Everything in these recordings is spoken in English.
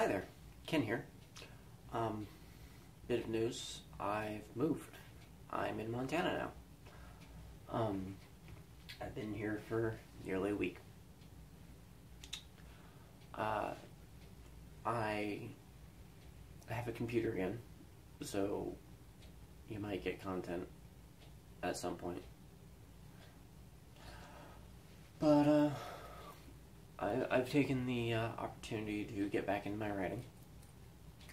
Hi there, Ken here. Um, bit of news. I've moved. I'm in Montana now. Um, I've been here for nearly a week. Uh, I have a computer again, so you might get content at some point. But, uh, I, I've taken the uh, opportunity to get back into my writing,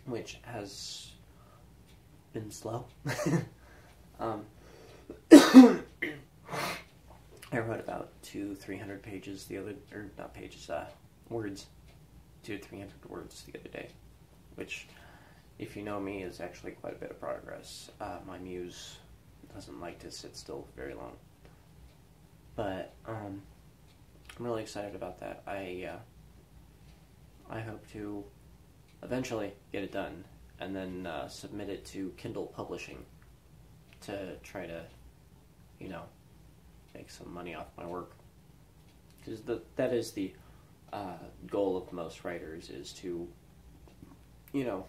which has been slow. um, I wrote about two, three hundred pages the other, or not pages, uh, words, two three hundred words the other day, which, if you know me, is actually quite a bit of progress. Uh, my muse doesn't like to sit still very long, but um, I'm really excited about that. I uh, I hope to eventually get it done and then uh, submit it to Kindle Publishing to try to, you know, make some money off my work. Because that is the uh, goal of most writers is to, you know,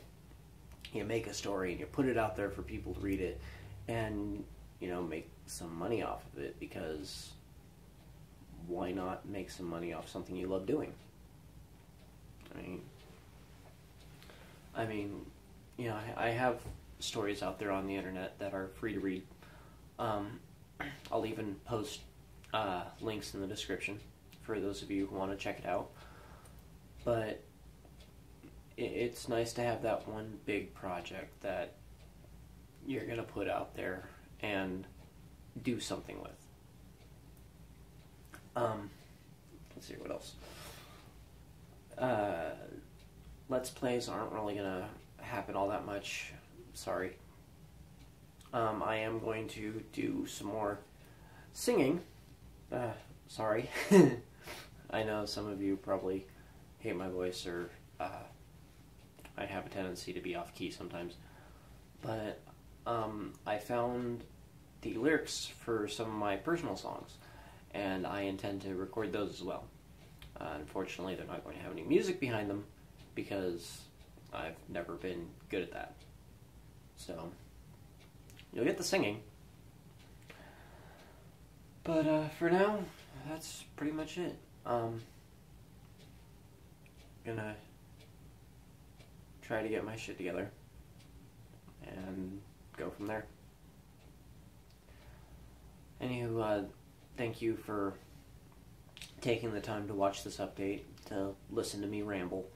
you make a story and you put it out there for people to read it, and you know make some money off of it because why not make some money off something you love doing? I mean, I mean, you know, I, I have stories out there on the internet that are free to read. Um, I'll even post uh, links in the description for those of you who want to check it out. But it, it's nice to have that one big project that you're going to put out there and do something with. Um, let's see what else. Uh, let's plays aren't really gonna happen all that much. Sorry. Um, I am going to do some more singing. Uh, sorry. I know some of you probably hate my voice or uh, I have a tendency to be off key sometimes. But um, I found the lyrics for some of my personal songs and I intend to record those as well. Uh, unfortunately, they're not going to have any music behind them because I've never been good at that. So, you'll get the singing. But uh, for now, that's pretty much it. Um, gonna try to get my shit together and go from there. Anywho, uh, thank you for taking the time to watch this update, to listen to me ramble.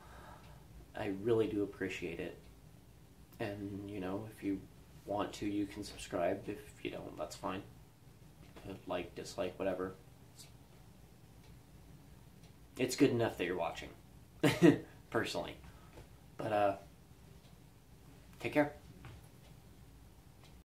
I really do appreciate it. And, you know, if you want to, you can subscribe. If you don't, that's fine. Like, dislike, whatever. It's good enough that you're watching, personally. But, uh, take care.